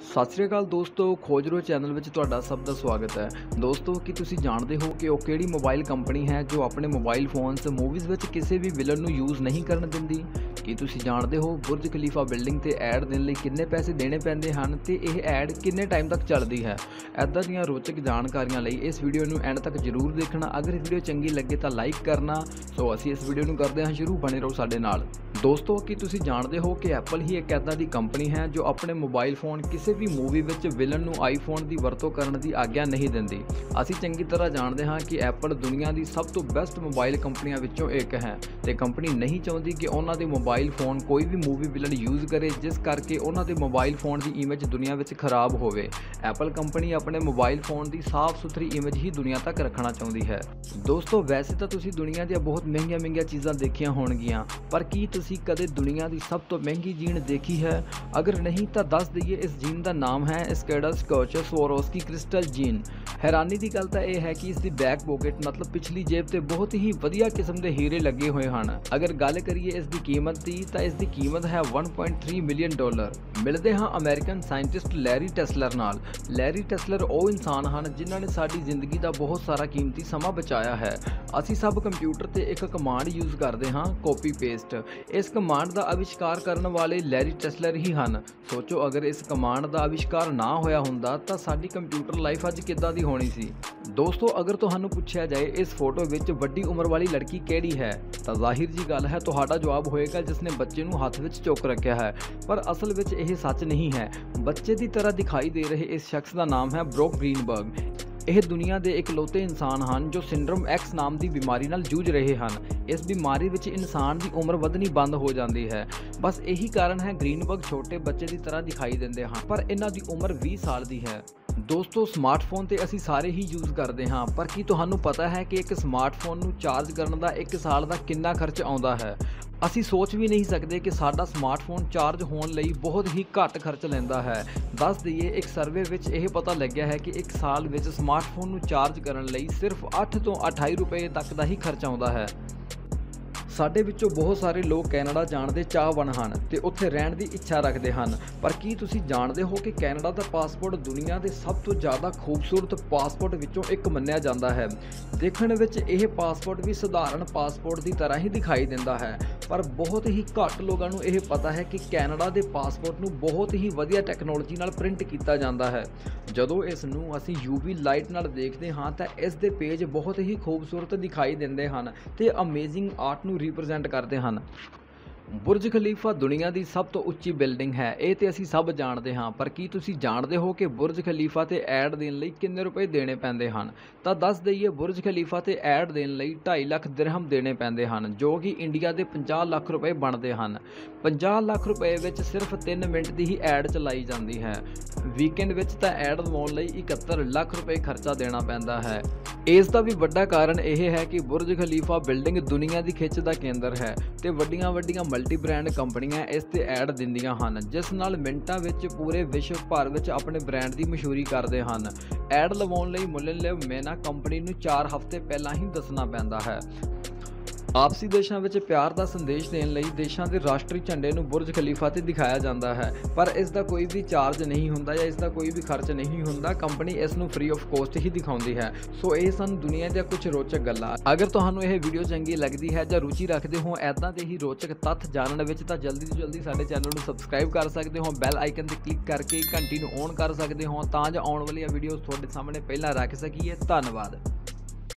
ਸਤਿ ਸ੍ਰੀ ਅਕਾਲ ਦੋਸਤੋ, ਖੋਜਰੋ ਚੈਨਲ ਵਿੱਚ ਤੁਹਾਡਾ ਸਭ ਦਾ ਸਵਾਗਤ ਹੈ। ਦੋਸਤੋ, ਕੀ ਤੁਸੀਂ ਜਾਣਦੇ ਹੋ ਕਿ ਉਹ ਕਿਹੜੀ ਮੋਬਾਈਲ ਕੰਪਨੀ ਹੈ ਜੋ ਆਪਣੇ ਮੋਬਾਈਲ ਫੋਨਸ, ਮੂਵੀਜ਼ ਵਿੱਚ ਕਿਸੇ ਵੀ ਵਿਲਨ ਨੂੰ ਯੂਜ਼ ਨਹੀਂ ਕਰਨ ਦਿੰਦੀ? ਕੀ ਤੁਸੀਂ ਜਾਣਦੇ ਹੋ ਬੁਰਜ ਖਲੀਫਾ ਬਿਲਡਿੰਗ ਤੇ ਐਡ ਦੇਣ ਲਈ ਕਿੰਨੇ ਪੈਸੇ ਦੇਣੇ ਪੈਂਦੇ ਹਨ ਤੇ ਇਹ ਐਡ ਕਿੰਨੇ ਟਾਈਮ ਤੱਕ ਚੱਲਦੀ ਹੈ? ਐਦਾਂ ਦੀਆਂ ਰੋਚਕ ਜਾਣਕਾਰੀਆਂ ਲਈ ਇਸ ਵੀਡੀਓ ਨੂੰ ਐਂਡ ਤੱਕ ਜ਼ਰੂਰ ਦੇਖਣਾ। ਅਗਰ ਇਹ ਵੀਡੀਓ ਚੰਗੀ ਲੱਗੇ ਤਾਂ ਲਾਈਕ ਕਰਨਾ। ਸੋ ਅਸੀਂ ਇਸ ਵੀਡੀਓ ਨੂੰ ਕਰਦੇ ਹਾਂ ਸ਼ੁਰੂ। ਬਣੇ ਰਹੋ ਸਾਡੇ ਨਾਲ। ਦੋਸਤੋ, ਕੀ ਤੁਸੀਂ ਜਾਣਦੇ ਹੋ ਕਿ ਐਪਲ ਹੀ ਇੱਕ ਐਦਾਂ ਦੀ ਕੰਪਨੀ ਹੈ ਜੋ ਆਪਣੇ ਮੋਬਾਈਲ ਫੋਨ ਕਿਸੇ ਵੀ ਮੂਵੀ ਵਿੱਚ ਵਿਲਨ ਨੂੰ ਆਈਫੋਨ ਦੀ ਵਰਤੋਂ ਕਰਨ ਦੀ ਆਗਿਆ ਨਹੀਂ ਦਿੰਦੀ? ਅਸੀਂ ਚੰਗੀ ਤਰ੍ਹਾਂ ਜਾਣਦੇ ਹਾਂ ਕਿ ਐਪਲ ਦੁਨੀਆ ਦੀ ਸਭ ਤੋਂ ਬੈਸਟ ਮੋਬਾਈਲ ਕੰਪਨੀਆਂ ਵਿੱਚੋਂ ਇੱਕ ਹੈ ਤੇ ਕੰਪਨੀ ਨਹੀਂ ਚਾਹੁੰਦੀ ਕਿ ਉਹਨਾਂ ਦੇ ਮੋਬਾਈਲ ਮੋਬਾਈਲ ਫੋਨ ਕੋਈ ਵੀ ਮੂਵੀ ਵਿਲਨ ਯੂਜ਼ ਕਰੇ, ਜਿਸ ਕਰਕੇ ਉਹਨਾਂ ਦੇ ਮੋਬਾਈਲ ਫੋਨ ਦੀ ਇਮੇਜ ਦੁਨੀਆ ਵਿੱਚ ਖਰਾਬ ਹੋਵੇ। ਐਪਲ ਕੰਪਨੀ ਆਪਣੇ ਮੋਬਾਈਲ ਫੋਨ ਦੀ ਸਾਫ਼ ਸੁਥਰੀ ਇਮੇਜ ਹੀ ਦੁਨੀਆ ਤੱਕ ਰੱਖਣਾ ਚਾਹੁੰਦੀ ਹੈ। ਦੋਸਤੋ, ਵੈਸੇ ਤਾਂ ਤੁਸੀਂ ਦੁਨੀਆ ਦੀਆਂ ਬਹੁਤ ਮਹਿੰਗੀਆਂ-ਮਹਿੰਗੀਆਂ ਚੀਜ਼ਾਂ ਦੇਖੀਆਂ ਹੋਣਗੀਆਂ, ਪਰ ਕੀ ਤੁਸੀਂ ਕਦੇ ਦੁਨੀਆ ਦੀ ਸਭ ਤੋਂ ਮਹਿੰਗੀ ਜੀਨ ਦੇਖੀ ਹੈ? ਅਗਰ ਨਹੀਂ, ਤਾਂ ਦੱਸ ਦਈਏ ਇਸ ਜੀਨ ਦਾ ਨਾਮ ਹੈ ਸਕੇਡਾ ਸਕੋਚ ਸਵਾਰੋਸਕੀ ਕ੍ਰਿਸਟਲ ਜੀਨ ਹੈਰਾਨੀ ਦੀ ਗੱਲ ਤਾਂ ਇਹ ਹੈ ਕਿ ਇਸ ਦੀ ਬੈਕ ਪੋਕਟ ਮਤਲਬ ਪਿਛਲੀ ਜੇਬ ਤੇ ਬਹੁਤ ਹੀ ਵਧੀਆ ਕਿਸਮ ਦੇ ਹੀਰੇ ਲੱਗੇ ਹੋਏ ਹਨ। ਅਗਰ ਗੱਲ ਕਰੀਏ ਇਸ ਦੀ ਕੀਮਤ ਦੀ ਤਾਂ ਇਸ ਦੀ ਕੀਮਤ ਹੈ 1.3 ਮਿਲੀਅਨ ਡਾਲਰ ਮਿਲਦੇ ਹਾਂ ਅਮਰੀਕਨ ਸਾਇੰਟਿਸਟ ਲੈਰੀ ਟੈਸਲਰ ਨਾਲ। ਲੈਰੀ ਟੈਸਲਰ ਉਹ ਇਨਸਾਨ ਹਨ ਜਿਨ੍ਹਾਂ ਨੇ ਸਾਡੀ ਜ਼ਿੰਦਗੀ ਦਾ ਬਹੁਤ ਸਾਰਾ ਕੀਮਤੀ ਸਮਾਂ ਬਚਾਇਆ ਹੈ। ਅਸੀਂ ਸਭ ਕੰਪਿਊਟਰ ਤੇ ਇੱਕ ਕਮਾਂਡ ਯੂਜ਼ ਕਰਦੇ ਹਾਂ ਕਾਪੀ ਪੇਸਟ ਇਸ ਕਮਾਂਡ ਦਾ ਅਵਿਸ਼ਕਾਰ ਕਰਨ ਵਾਲੇ ਲੈਰੀ ਟੈਸਲਰ ਹੀ ਹਨ। ਸੋਚੋ ਅਗਰ ਇਸ ਕਮਾਂਡ ਦਾ ਅਵਿਸ਼ਕਾਰ ਨਾ ਹੋਇਆ ਹੁੰਦਾ ਤਾਂ ਸਾਡੀ ਕੰਪਿਊਟਰ ਲਾਈਫ ਅੱਜ ਕਿੱਦਾਂ ਦੀ ਹੋਣੀ ਸੀ? ਦੋਸਤੋ, ਅਗਰ ਤੁਹਾਨੂੰ ਪੁੱਛਿਆ ਜਾਏ ਇਸ ਫੋਟੋ ਵਿੱਚ ਵੱਡੀ ਉਮਰ ਵਾਲੀ ਲੜਕੀ ਕਿਹੜੀ ਹੈ, ਤਾਂ ਜ਼ਾਹਿਰ ਜੀ ਗੱਲ ਹੈ, ਤੁਹਾਡਾ ਜਵਾਬ ਹੋਏਗਾ ਜਿਸ ਨੇ ਬੱਚੇ ਨੂੰ ਹੱਥ ਵਿੱਚ ਚੁੱਕ ਰੱਖਿਆ ਹੈ। ਪਰ ਅਸਲ ਵਿੱਚ ਇਹ ਸੱਚ ਨਹੀਂ ਹੈ। ਬੱਚੇ ਦੀ ਤਰ੍ਹਾਂ ਦਿਖਾਈ ਦੇ ਰਹੇ ਇਸ ਸ਼ਖਸ ਦਾ ਨਾਮ ਹੈ ਬ੍ਰੋਕ ਗ੍ਰੀਨਬਰਗ। ਇਹ ਦੁਨੀਆ ਦੇ ਇਕਲੌਤੇ ਇਨਸਾਨ ਹਨ ਜੋ ਸਿੰਡਰੋਮ ਐਕਸ ਨਾਮ ਦੀ ਬਿਮਾਰੀ ਨਾਲ ਜੂਝ ਰਹੇ ਹਨ। ਇਸ ਬਿਮਾਰੀ ਵਿੱਚ ਇਨਸਾਨ ਦੀ ਉਮਰ ਵਧਣੀ ਬੰਦ ਹੋ ਜਾਂਦੀ ਹੈ। ਬਸ ਇਹੀ ਕਾਰਨ ਹੈ ਗ੍ਰੀਨਬਰਗ ਛੋਟੇ ਬੱਚੇ ਦੀ ਤਰ੍ਹਾਂ ਦਿਖਾਈ ਦਿੰਦੇ ਹਨ, ਪਰ ਇਹਨਾਂ ਦੀ ਉਮਰ 20 ਸਾਲ ਦੀ ਹੈ। ਦੋਸਤੋ ਸਮਾਰਟਫੋਨ ਤੇ ਅਸੀਂ ਸਾਰੇ ਹੀ ਯੂਜ਼ ਕਰਦੇ ਹਾਂ, ਪਰ ਕੀ ਤੁਹਾਨੂੰ ਪਤਾ ਹੈ ਕਿ ਇੱਕ ਸਮਾਰਟਫੋਨ ਨੂੰ ਚਾਰਜ ਕਰਨ ਦਾ 1 ਸਾਲ ਦਾ ਕਿੰਨਾ ਖਰਚ ਆਉਂਦਾ ਹੈ? ਅਸੀਂ ਸੋਚ ਵੀ ਨਹੀਂ ਸਕਦੇ ਕਿ ਸਾਡਾ ਸਮਾਰਟਫੋਨ ਚਾਰਜ ਹੋਣ ਲਈ ਬਹੁਤ ਹੀ ਘੱਟ ਖਰਚ ਲੈਂਦਾ ਹੈ। ਦੱਸ ਦਈਏ, ਇੱਕ ਸਰਵੇ ਵਿੱਚ ਇਹ ਪਤਾ ਲੱਗਿਆ ਹੈ ਕਿ ਇੱਕ ਸਾਲ ਵਿੱਚ ਸਮਾਰਟਫੋਨ ਨੂੰ ਚਾਰਜ ਕਰਨ ਲਈ ਸਿਰਫ 8 ਤੋਂ 28 ਰੁਪਏ ਤੱਕ ਦਾ ਹੀ ਖਰਚ ਆਉਂਦਾ ਹੈ। ਸਾਡੇ ਵਿੱਚੋਂ ਬਹੁਤ ਸਾਰੇ ਲੋਕ ਕੈਨੇਡਾ ਜਾਣ ਦੇ ਚਾਹਵਾਨ ਹਨ ਤੇ ਉੱਥੇ ਰਹਿਣ ਦੀ ਇੱਛਾ ਰੱਖਦੇ ਹਨ। ਪਰ ਕੀ ਤੁਸੀਂ ਜਾਣਦੇ ਹੋ ਕਿ ਕੈਨੇਡਾ ਦਾ ਪਾਸਪੋਰਟ ਦੁਨੀਆ ਦੇ ਸਭ ਤੋਂ ਜ਼ਿਆਦਾ ਖੂਬਸੂਰਤ ਪਾਸਪੋਰਟ ਵਿੱਚੋਂ ਇੱਕ ਮੰਨਿਆ ਜਾਂਦਾ ਹੈ? ਦੇਖਣ ਵਿੱਚ ਇਹ ਪਾਸਪੋਰਟ ਵੀ ਸਧਾਰਨ ਪਾਸਪੋਰਟ ਦੀ ਤਰ੍ਹਾਂ ਹੀ ਦਿਖਾਈ ਦਿੰਦਾ ਹੈ, ਪਰ ਬਹੁਤ ਹੀ ਘੱਟ ਲੋਕਾਂ ਨੂੰ ਇਹ ਪਤਾ ਹੈ ਕਿ ਕੈਨੇਡਾ ਦੇ ਪਾਸਪੋਰਟ ਨੂੰ ਬਹੁਤ ਹੀ ਵਧੀਆ ਟੈਕਨੋਲੋਜੀ ਨਾਲ ਪ੍ਰਿੰਟ ਕੀਤਾ ਜਾਂਦਾ ਹੈ। ਜਦੋਂ ਇਸ ਨੂੰ ਅਸੀਂ UV ਲਾਈਟ ਨਾਲ ਦੇਖਦੇ ਹਾਂ ਤਾਂ ਇਸ ਦੇ ਪੇਜ ਬਹੁਤ ਹੀ ਖੂਬਸੂਰਤ ਦਿਖਾਈ ਦਿੰਦੇ ਹਨ ਤੇ ਅਮੇਜ਼ਿੰਗ ਆਰਟ ਨੂੰ ਰਿਪਰੈਜ਼ੈਂਟ ਕਰਦੇ ਹਨ। ਬੁਰਜ ਖਲੀਫਾ ਦੁਨੀਆ ਦੀ ਸਭ ਤੋਂ ਉੱਚੀ ਬਿਲਡਿੰਗ ਹੈ। ਇਹ ਤੇ ਅਸੀਂ ਸਭ ਜਾਣਦੇ ਹਾਂ। ਪਰ ਕੀ ਤੁਸੀਂ ਜਾਣਦੇ ਹੋ ਕਿ ਬੁਰਜ ਖਲੀਫਾ ਤੇ ਐਡ ਦੇਣ ਲਈ ਕਿੰਨੇ ਰੁਪਏ ਦੇਣੇ ਪੈਂਦੇ ਹਨ? ਤਾਂ ਦੱਸ ਦਈਏ, ਬੁਰਜ ਖਲੀਫਾ ਤੇ ਐਡ ਦੇਣ ਲਈ 2.5 ਲੱਖ ਦਿਰਹਮ ਦੇਣੇ ਪੈਂਦੇ ਹਨ, ਜੋ ਕਿ ਇੰਡੀਆ ਦੇ 50 ਲੱਖ ਰੁਪਏ ਬਣਦੇ ਹਨ। 50 ਲੱਖ ਰੁਪਏ ਵਿੱਚ ਸਿਰਫ 3 ਮਿੰਟ ਦੀ ਹੀ ਐਡ ਚਲਾਈ ਜਾਂਦੀ ਹੈ। ਵੀਕਐਂਡ ਵਿੱਚ ਤਾਂ ਐਡ ਲਵਾਉਣ ਲਈ 71 ਲੱਖ ਰੁਪਏ ਖਰਚਾ ਦੇਣਾ ਪੈਂਦਾ ਹੈ। ਇਸ ਦਾ ਵੀ ਵੱਡਾ ਕਾਰਨ ਇਹ ਹੈ ਕਿ ਬੁਰਜ ਖਲੀਫਾ ਬਿਲਡਿੰਗ ਦੁਨੀਆ ਦੀ ਖਿੱਚ ਦਾ ਕੇਂਦਰ ਹੈ ਤੇ ਵੱਡੀਆਂ ਵੱਡੀਆਂ ਮਲਟੀ ਬ੍ਰਾਂਡ ਕੰਪਨੀਆਂ ਇਸ ਤੇ ਐਡ ਦਿੰਦੀਆਂ ਹਨ, ਜਿਸ ਨਾਲ ਮਿੰਟਾਂ ਵਿੱਚ ਪੂਰੇ ਵਿਸ਼ਵ ਭਰ ਵਿੱਚ ਆਪਣੇ ਬ੍ਰਾਂਡ ਦੀ ਮਸ਼ਹੂਰੀ ਕਰਦੇ ਹਨ। ਐਡ ਲਵਾਉਣ ਲਈ ਮੁੱਲਨਲੇਵ ਮੇਨਾ ਕੰਪਨੀ ਨੂੰ 4 ਹਫ਼ਤੇ ਪਹਿਲਾਂ ਹੀ ਦੱਸਣਾ ਪੈਂਦਾ ਹੈ। ਆਪਸੀ ਦੇਸ਼ਾਂ ਵਿੱਚ ਪਿਆਰ ਦਾ ਸੰਦੇਸ਼ ਦੇਣ ਲਈ ਦੇਸ਼ਾਂ ਦੇ ਰਾਸ਼ਟਰੀ ਝੰਡੇ ਨੂੰ ਬੁਰਜ ਖਲੀਫਾ ਤੇ ਦਿਖਾਇਆ ਜਾਂਦਾ ਹੈ। ਪਰ ਇਸ ਦਾ ਕੋਈ ਵੀ ਚਾਰਜ ਨਹੀਂ ਹੁੰਦਾ ਜਾਂ ਇਸ ਦਾ ਕੋਈ ਵੀ ਖਰਚ ਨਹੀਂ ਹੁੰਦਾ, ਕੰਪਨੀ ਇਸ ਨੂੰ ਫ੍ਰੀ ਆਫ ਕੋਸਟ ਹੀ ਦਿਖਾਉਂਦੀ ਹੈ। ਸੋ ਇਹ ਸਨ ਦੁਨੀਆ ਦੀਆਂ ਕੁਝ ਰੋਚਕ ਗੱਲਾਂ। ਅਗਰ ਤੁਹਾਨੂੰ ਇਹ ਵੀਡੀਓ ਚੰਗੀ ਲੱਗਦੀ ਹੈ ਜਾਂ ਰੁਚੀ ਰੱਖਦੇ ਹੋ ਐਦਾਂ ਦੇ ਹੀ ਰੋਚਕ ਤੱਥ ਜਾਣਨ ਵਿੱਚ ਤਾਂ ਜਲਦੀ ਤੋਂ ਜਲਦੀ ਸਾਡੇ ਚੈਨਲ ਨੂੰ ਸਬਸਕ੍ਰਾਈਬ ਕਰ ਸਕਦੇ ਹੋ ਬੈਲ ਆਈਕਨ ਤੇ ਕਲਿੱਕ ਕਰਕੇ ਘੰਟੀ ਨੂੰ ਔਨ ਕਰ ਸਕਦੇ ਹੋ ਤਾਂ ਜੋ ਆਉਣ ਵਾਲੀਆਂ ਵੀਡੀਓਜ਼ ਤੁਹਾਡੇ ਸਾਹਮਣੇ ਪਹਿਲਾਂ ਰੱਖ ਸਕੀਏ। ਧੰਨਵਾਦ।